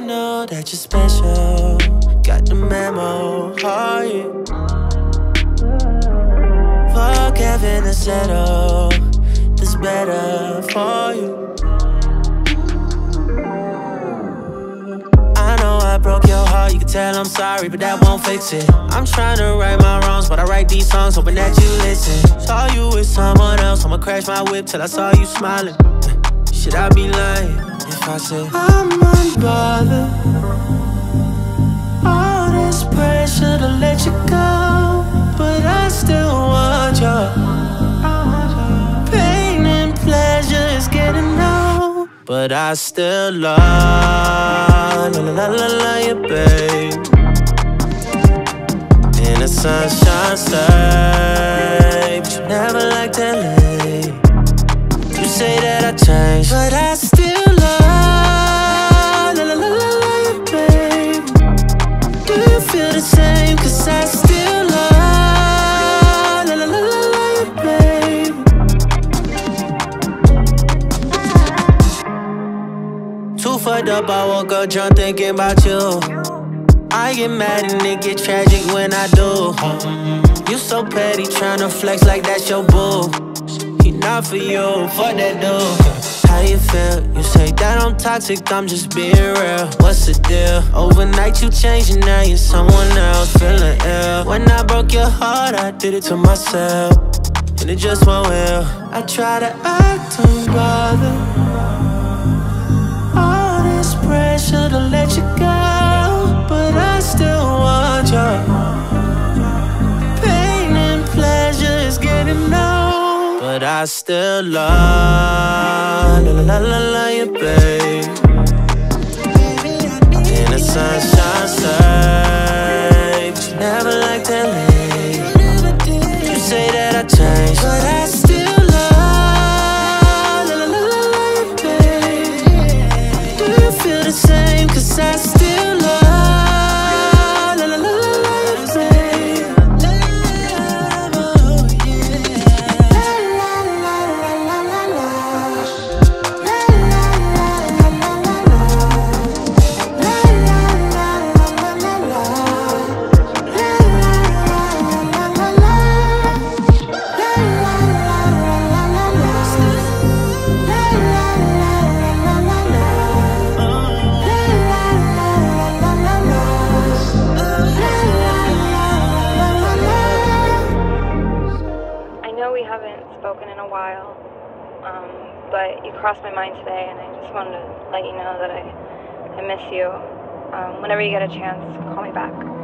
know that you're special. Got the memo, oh you? Fuck having to settle. This better for you. I know I broke your heart, you can tell I'm sorry, but that won't fix it. I'm trying to right my wrongs, but I write these songs hoping that you listen. Saw you with someone else, I'ma crash my whip till I saw you smiling. Should I be lying if I said I'm unbothered? All this pressure to let you go, but I still want you. Pain and pleasure is getting old, but I still love, la la la la, la you, babe. In the sunshine that but I still love, la la la la, la you, babe. Do you feel the same? Cause I still love, la la la la, la you, babe. Too fucked up, I woke up drunk thinking about you. I get mad and it get tragic when I do. You so petty, tryna flex like that's your boo. Not for you, fuck that dude. How you feel? You say that I'm toxic, I'm just being real. What's the deal? Overnight you changing, now you're someone else, feeling ill. When I broke your heart, I did it to myself, and it just won't well. I try to act unbothered. All I still love, la la la la, you, babe. In the sunshine, say, but you never liked LA. You say that I changed, but I still love, la la la, la you, babe. Do you feel the same? Cause I still love, haven't spoken in a while, um, but you crossed my mind today, and I just wanted to let you know that I, I miss you. Um, whenever you get a chance, call me back.